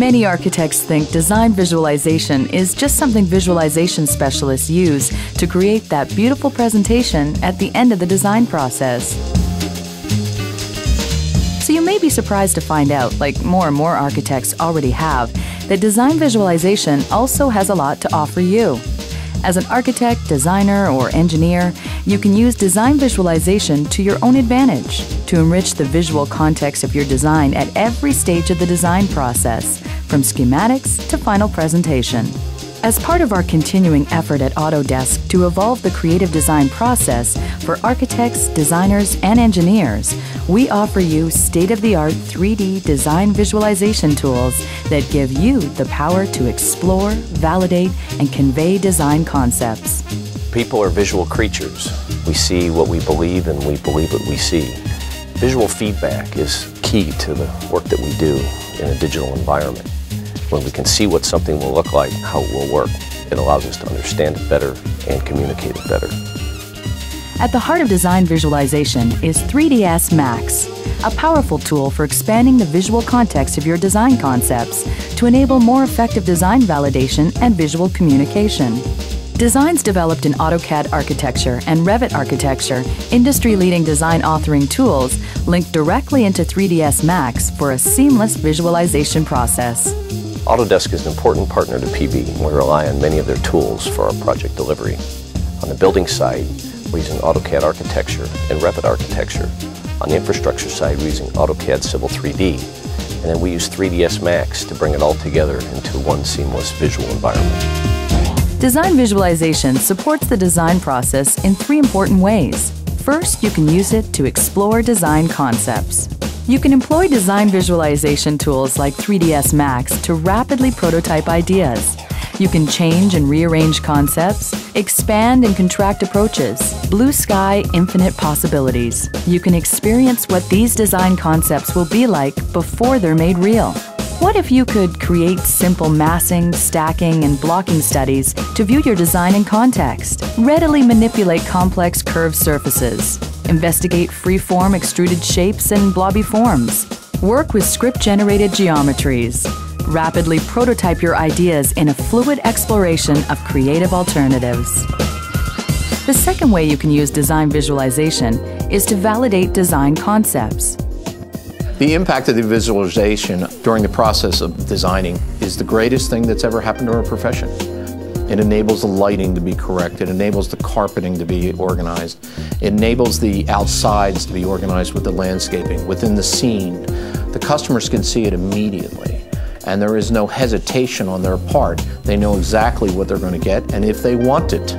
Many architects think design visualization is just something visualization specialists use to create that beautiful presentation at the end of the design process. So you may be surprised to find out, like more and more architects already have, that design visualization also has a lot to offer you. As an architect, designer, or engineer, you can use design visualization to your own advantage to enrich the visual context of your design at every stage of the design process, from schematics to final presentation. As part of our continuing effort at Autodesk to evolve the creative design process for architects, designers, and engineers, we offer you state of the art 3D design visualization tools that give you the power to explore, validate, and convey design concepts. People are visual creatures. We see what we believe and we believe what we see. Visual feedback is key to the work that we do in a digital environment. When we can see what something will look like, how it will work, it allows us to understand it better and communicate it better. At the heart of design visualization is 3ds Max, a powerful tool for expanding the visual context of your design concepts to enable more effective design validation and visual communication. Designs developed in AutoCAD architecture and Revit architecture, industry leading design authoring tools, link directly into 3ds Max for a seamless visualization process. Autodesk is an important partner to PB and we rely on many of their tools for our project delivery. On the building side, we're using AutoCAD architecture and Revit architecture. On the infrastructure side, we're using AutoCAD Civil 3D. And then we use 3ds Max to bring it all together into one seamless visual environment. Design visualization supports the design process in three important ways. First, you can use it to explore design concepts. You can employ design visualization tools like 3ds Max to rapidly prototype ideas. You can change and rearrange concepts, expand and contract approaches. Blue sky, infinite possibilities. You can experience what these design concepts will be like before they're made real. What if you could create simple massing, stacking, and blocking studies to view your design in context? Readily manipulate complex curved surfaces, Investigate free-form extruded shapes and blobby forms. Work with script-generated geometries. Rapidly prototype your ideas in a fluid exploration of creative alternatives. The second way you can use design visualization is to validate design concepts. The impact of the visualization during the process of designing is the greatest thing that's ever happened to our profession. It enables the lighting to be correct. It enables the carpeting to be organized. It enables the outsides to be organized with the landscaping. Within the scene, the customers can see it immediately. And there is no hesitation on their part. They know exactly what they're going to get and if they want it.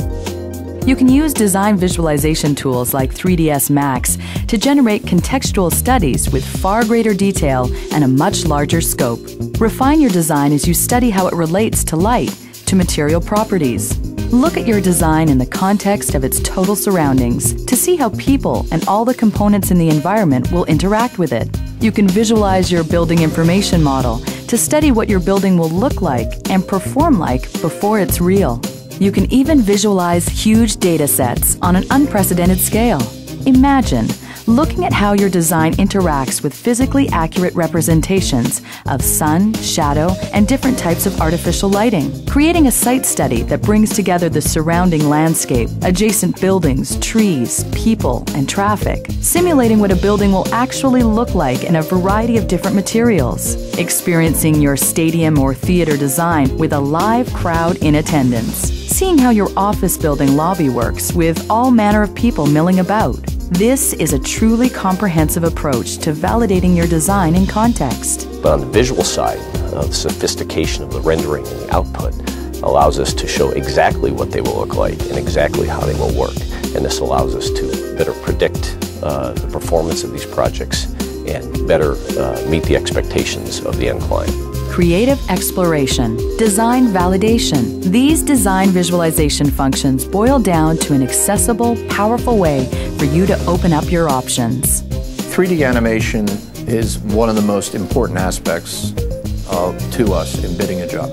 You can use design visualization tools like 3ds Max to generate contextual studies with far greater detail and a much larger scope. Refine your design as you study how it relates to light, to material properties. Look at your design in the context of its total surroundings to see how people and all the components in the environment will interact with it. You can visualize your building information model to study what your building will look like and perform like before it's real. You can even visualize huge data sets on an unprecedented scale. Imagine looking at how your design interacts with physically accurate representations of sun, shadow, and different types of artificial lighting. Creating a site study that brings together the surrounding landscape, adjacent buildings, trees, people, and traffic. Simulating what a building will actually look like in a variety of different materials. Experiencing your stadium or theater design with a live crowd in attendance. Seeing how your office building lobby works with all manner of people milling about this is a truly comprehensive approach to validating your design in context. But on the visual side, uh, the sophistication of the rendering and the output allows us to show exactly what they will look like and exactly how they will work. And this allows us to better predict uh, the performance of these projects and better uh, meet the expectations of the end client creative exploration, design validation. These design visualization functions boil down to an accessible, powerful way for you to open up your options. 3D animation is one of the most important aspects uh, to us in bidding a job.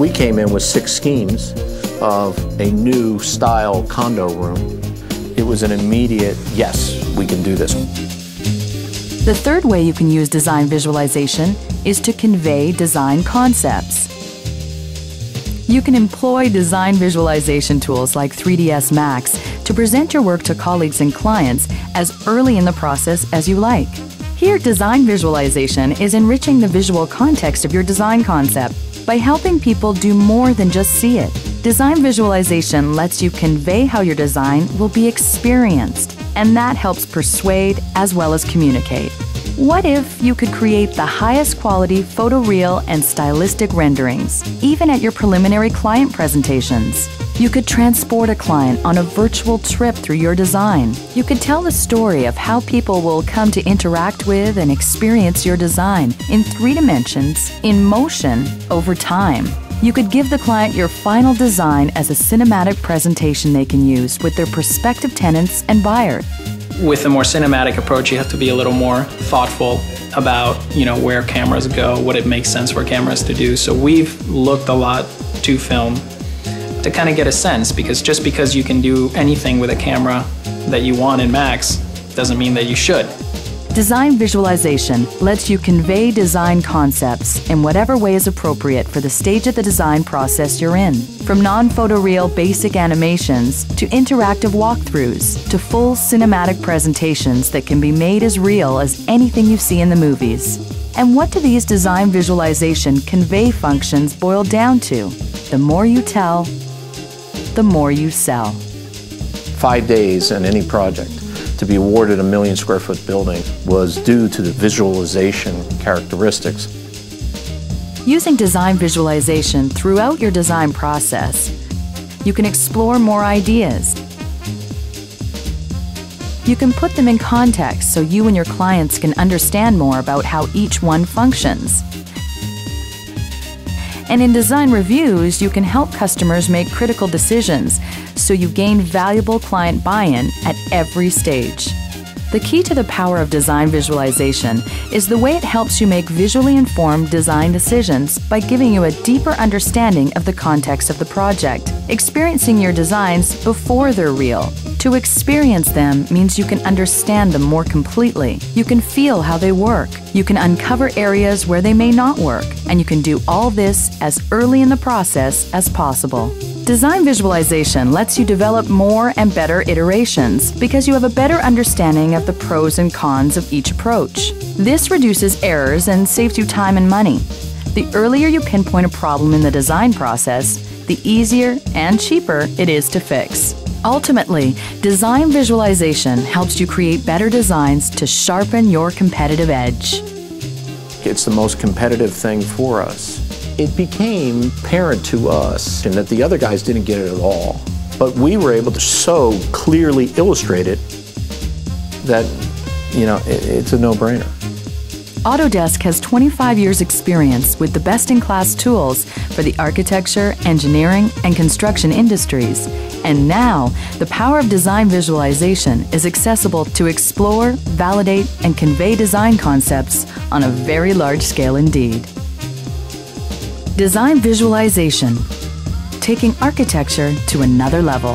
We came in with six schemes of a new style condo room. It was an immediate, yes, we can do this. The third way you can use design visualization is to convey design concepts. You can employ design visualization tools like 3ds Max to present your work to colleagues and clients as early in the process as you like. Here, design visualization is enriching the visual context of your design concept by helping people do more than just see it. Design visualization lets you convey how your design will be experienced, and that helps persuade as well as communicate. What if you could create the highest quality photoreal and stylistic renderings, even at your preliminary client presentations? You could transport a client on a virtual trip through your design. You could tell the story of how people will come to interact with and experience your design in three dimensions, in motion, over time. You could give the client your final design as a cinematic presentation they can use with their prospective tenants and buyer. With a more cinematic approach, you have to be a little more thoughtful about, you know, where cameras go, what it makes sense for cameras to do. So we've looked a lot to film to kind of get a sense because just because you can do anything with a camera that you want in Max doesn't mean that you should. Design visualization lets you convey design concepts in whatever way is appropriate for the stage of the design process you're in. From non photoreal basic animations to interactive walkthroughs to full cinematic presentations that can be made as real as anything you see in the movies. And what do these design visualization convey functions boil down to? The more you tell, the more you sell. Five days in any project to be awarded a million square foot building was due to the visualization characteristics. Using design visualization throughout your design process, you can explore more ideas. You can put them in context so you and your clients can understand more about how each one functions. And in design reviews, you can help customers make critical decisions so you gain valuable client buy in at every stage. The key to the power of design visualization is the way it helps you make visually informed design decisions by giving you a deeper understanding of the context of the project, experiencing your designs before they're real. To experience them means you can understand them more completely. You can feel how they work. You can uncover areas where they may not work, and you can do all this as early in the process as possible. Design visualization lets you develop more and better iterations because you have a better understanding of the pros and cons of each approach. This reduces errors and saves you time and money. The earlier you pinpoint a problem in the design process, the easier and cheaper it is to fix. Ultimately, design visualization helps you create better designs to sharpen your competitive edge. It's the most competitive thing for us it became apparent to us and that the other guys didn't get it at all. But we were able to so clearly illustrate it that, you know, it, it's a no-brainer. Autodesk has 25 years experience with the best-in-class tools for the architecture, engineering, and construction industries. And now, the power of design visualization is accessible to explore, validate, and convey design concepts on a very large scale indeed. Design visualization, taking architecture to another level.